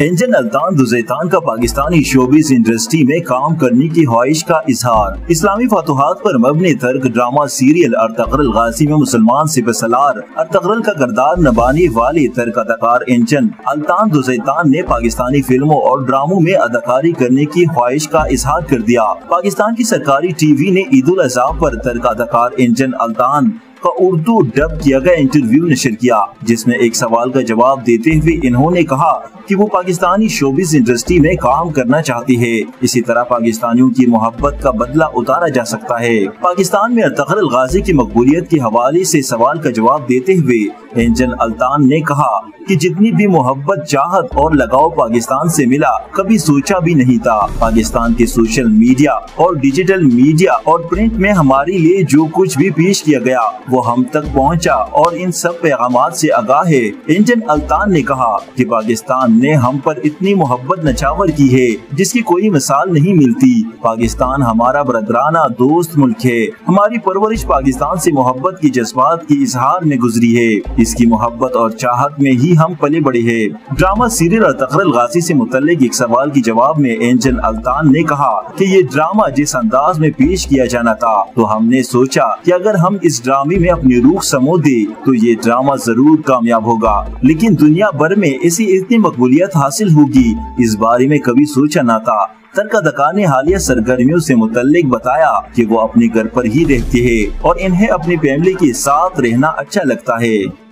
Engine الطان دوزیتان کا Pakistani showbiz industry میں کام کرنے کی خواہش کا اظہار۔ اسلامی فتوحات پر مبنی ترک ڈرامہ سیریل ارتقرل غازی میں مسلمان سپہ سلار ارتقرل کا کردار نبانی والی ترک اداکار انجن الطان دوزیتان نے پاکستانی فلموں اور ڈراموں میں اداکاری کرنے کی خواہش کا اظہار کر دیا۔ پاکستان کی سرکاری ٹی وی نے عید الاضحیٰ پر ترک اداکار انجن الطان کا اردو ڈب کیا گیا انٹرویو نشر کیا، جس میں ایک سوال کا جواب دیتے ہوئے انہوں نے کہا کہ وہ پاکستانی شوبز انڈسٹری میں کام کرنا چاہتی ہے۔ اسی طرح پاکستانیوں کی محبت کا بدلہ اتارا جا سکتا ہے۔ پاکستان میں ارتقر الغازی کی مقبولیت کے حوالے سے سوال کا جواب دیتے ہوئے انجن الطان نے کہا کہ جتنی بھی محبت، چاہت اور لگاؤ پاکستان سے ملا، کبھی سوچا بھی نہیں تھا۔ پاکستان کے سوشل میڈیا اور ڈیجیٹل میڈیا اور پرنٹ میں ہمارے لیے جو کچھ بھی پیش کیا گیا وہ ہم تک پہنچا اور ان سب پیغامات سے آگاہ ہے۔ انجن الطان نے کہا کہ پاکستان نے ہم پر اتنی محبت نچاور کی ہے جس کی کوئی مثال نہیں ملتی۔ پاکستان ہمارا برادرانہ دوست ملک ہے۔ ہماری پرورش پاکستان سے محبت کی جذبات کی اظہار میں گزری ہے۔ اس کی محبت اور چاہت میں ہی ہم پلے بڑے ہیں۔ ڈرامہ سیریل اور تقر الغاسی سے متعلق ایک سوال کی جواب میں اینجل الطان نے کہا کہ یہ ڈرامہ جس انداز میں پیش کیا جانا تھا تو ہم نے سوچا کہ اگر ہم اس ڈرامے میں اپنی روح سمو دے تو یہ ڈرامہ ضرور کامیاب ہوگا۔ لیکن دنیا بھر میں اسے اتنی مقبولیت حاصل ہوگی، اس بارے میں کبھی سوچا نہ تھا۔ ترکہ دکا نے حالیہ سرگرمیوں سے متعلق بتایا کہ وہ اپنے گھر پر ہی رہتے ہیں اور انہیں اپنی فیملی کے ساتھ رہنا اچھا لگتا ہے۔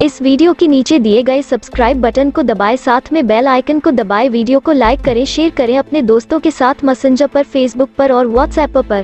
اس ویڈیو کے نیچے دیے گئے سبسکرائب بٹن کو دبائے، ساتھ میں بیل آئیکن کو دبائے ویڈیو کو لائک کریں، شیئر کریں اپنے دوستوں کے ساتھ مسنجر پر فیس بک پر اور واٹس ایپ پر۔